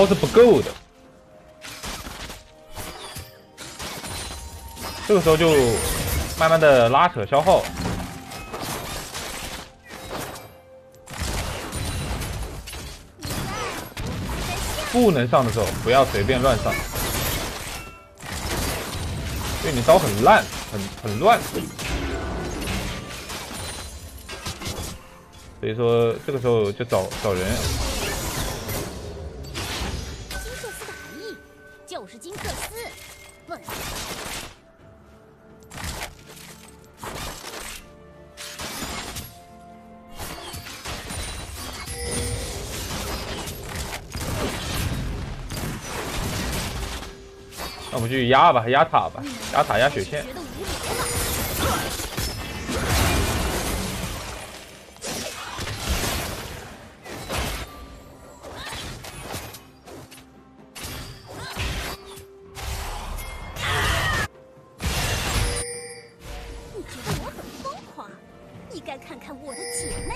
刀是不够的。这个时候就慢慢的拉扯消耗，不能上的时候不要随便乱上，因为你刀很烂，很很乱。所以说这个时候就找找人。我们去压吧，压塔吧，压塔压血线。你觉得我很疯狂？你该看看我的姐妹。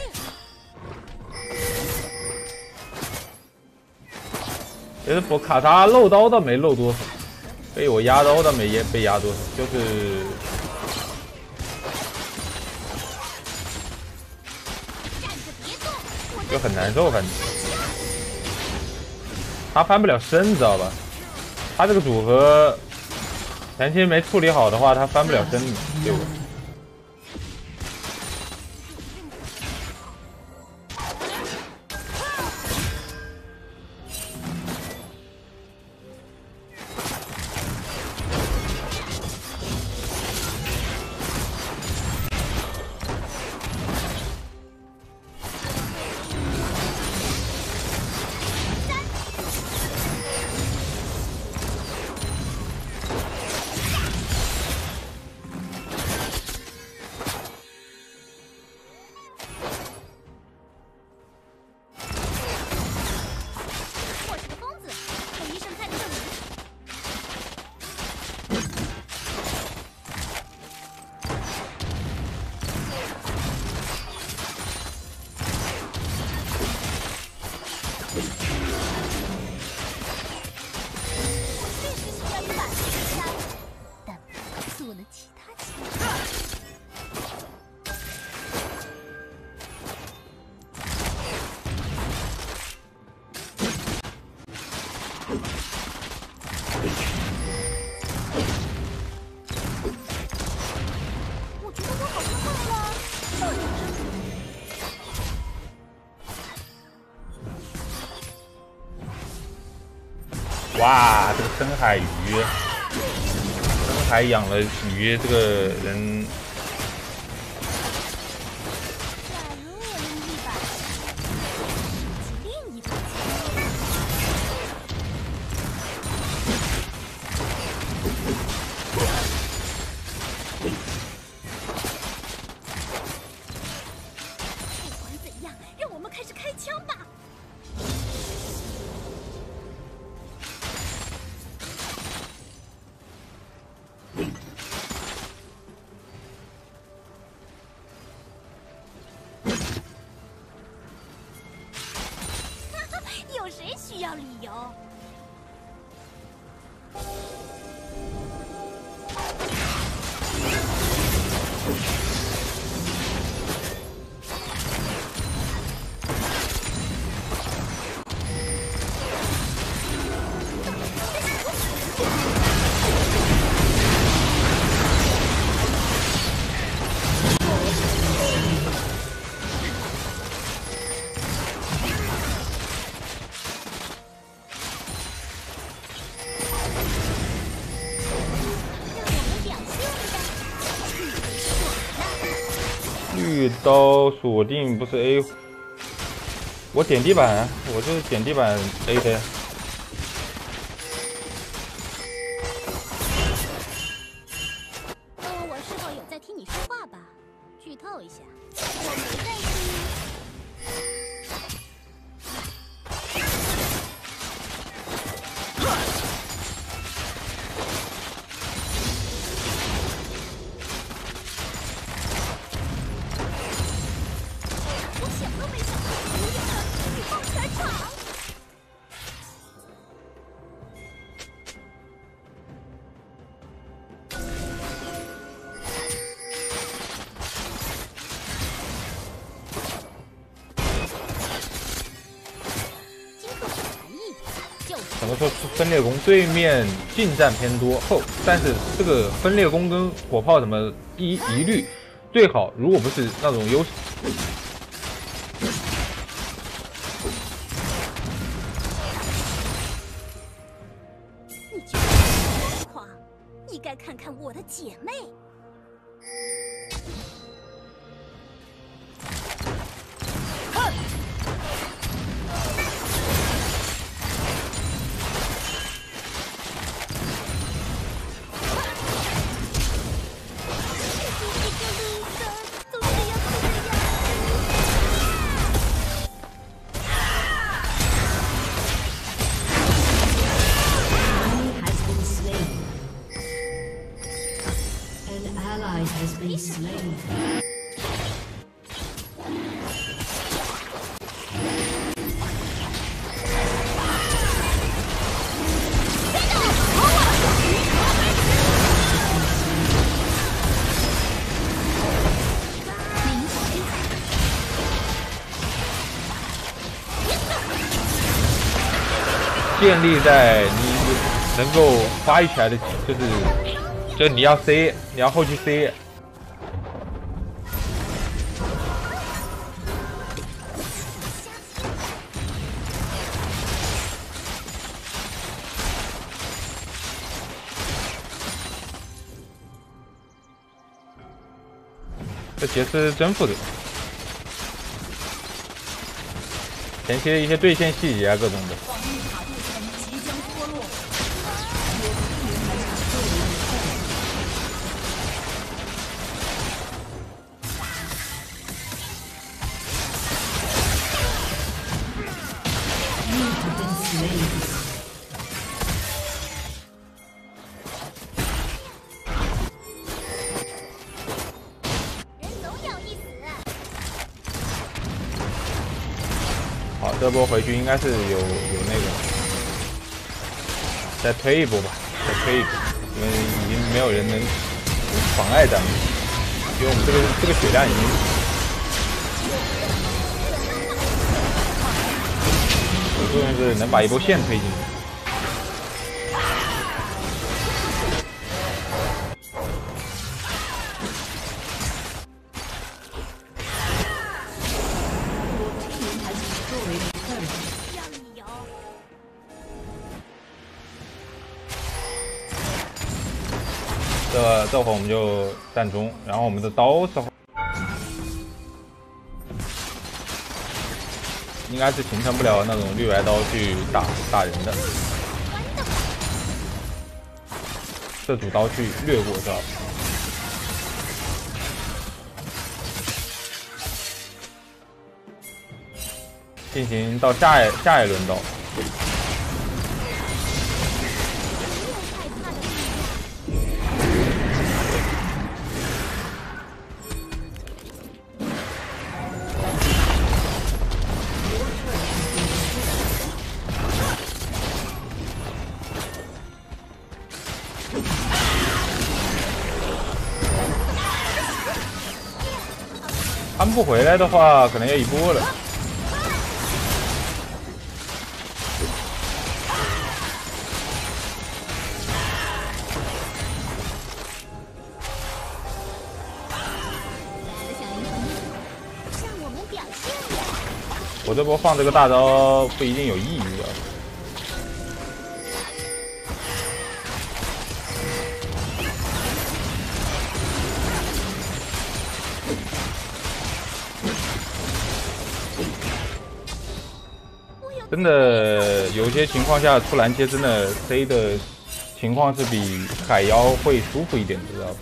其实我卡莎漏刀倒没漏多少，被我压刀倒没压被压多少，就是，就很难受，反正他翻不了身，知道吧？他这个组合前期没处理好的话，他翻不了身，对不。哇，这个深海鱼，深海养了鱼，这个人需要理由？刀锁定不是 A，我点地板，我就是点地板 A 的。问问我是否有在听你说话吧？剧透一下，我没在说？分裂弓对面近战偏多后，但是这个分裂弓跟火炮什么一一律最好，如果不是那种优势。你觉得我疯狂？你该看看我的姐妹。建立在你能够发育起来的，就是就你要 C，你要后期 C。这杰斯真负责，前期的一些对线细节啊，各种的。好，这波回去应该是有有那个，再推一波吧，再推一波，因为已经没有人能妨碍咱们，因为我们这个这个血量已经，作用是能把一波线推进去。有。这这会我们就站中，然后我们的刀这应该是形成不了那种绿白刀去打打人的，这组刀去掠过是吧？进行到下一下一轮刀。不回来的话，可能要一波了。我这波放这个大招不一定有意义啊。真的有些情况下出蓝切真的 C 的情况是比海妖会舒服一点，知道吧？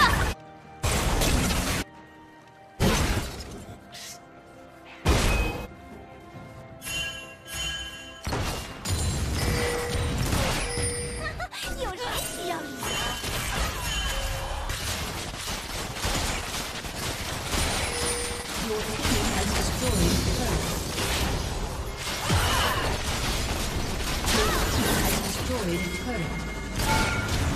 哈哈，有谁需要你啊？全。